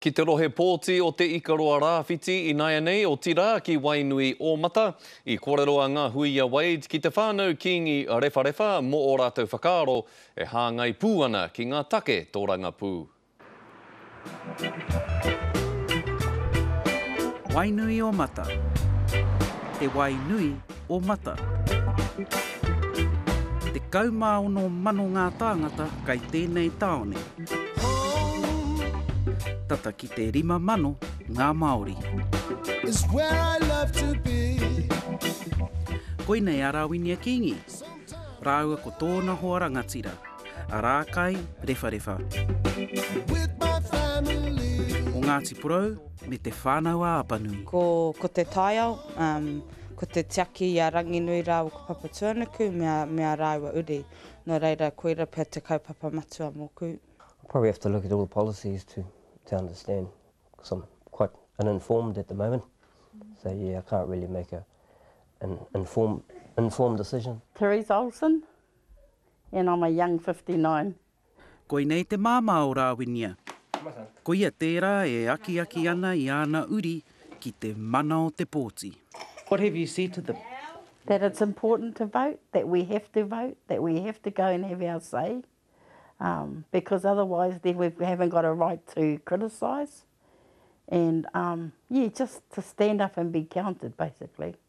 ki te rohe pōti o Te Ikaroa Rāwhiti inaianei, otirā ki Wainui Ōmata, i kōrero a Ngahuia Wade ki te whānau Kīngi Rewharewha mō ō rātou whakaaro e hāngai pū ana ki ngā take tōrangapū. Wainui Ōmata, te wai nui. o Mata. 16,000 ngā tāngata kai tēnei tāone. Tata ki te 5,000 ngā Māori. Koinei a Rāwinia Kīngi rāua ko tōna hoa rangatira, a Rākai Rewharewha. Ko Ngāti Porou me Te Whānau-a-Apanui. Ko Te Taiao, ko te tiaki i a Ranginui rāua ko Papatūānuku me a, me a rāua uri. Nō reira, koira pea te kaupapa matua mōku. I probably have to look at all the policies to, to understand, because I'm quite uninformed at the moment. So yeah, I can't really make a, an informed, informed decision. Therese Olsen, and I'm a young 59. Koinei te māmā o Rāwinia. Koia tērā e akiaki ana i āna uri ki te mana o te pōti. What have you said to them? That it's important to vote, that we have to vote, that we have to go and have our say, um, because otherwise then we haven't got a right to criticise, and um, yeah, just to stand up and be counted, basically.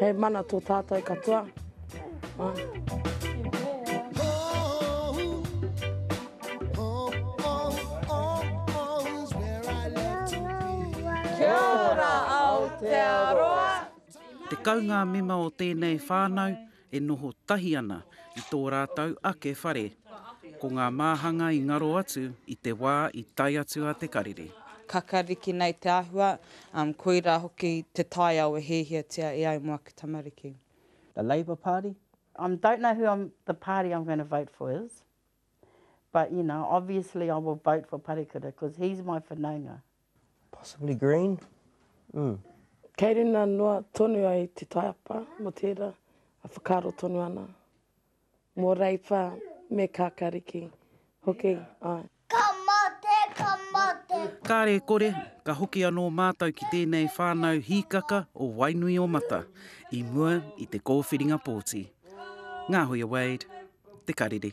He mana tō tātou katoa. Kia ora Aotearoa! Tekau ngā mema o tēnei whānau e noho tahi ana i tō rātou ake whare. Ko ngā māhanga i ngaro atu i te wā i tae atu a Te Karere. Kakariki nei te āhua, um, koira hoki te taiao e hiahiatia e au mo aku tamariki. The Labour Party? Um, don't know who I'm, the party I'm going to vote for is, but you know, obviously I will vote for Parekura, because he's my whanaunga. Possibly Green? Mm. Kei rina noa tonu ai te taiapa mo tera a whakaaro tonu ana. Mo Reiwha me Kakariki hoki ai. Ka mate, ka mate. Kare kore, ka hoki anō mātou ki tēnei whānau hīkaka o Wainuiomata i mua i te kōwhiringa pōti. Ngā Hoia Wade, Te Karere.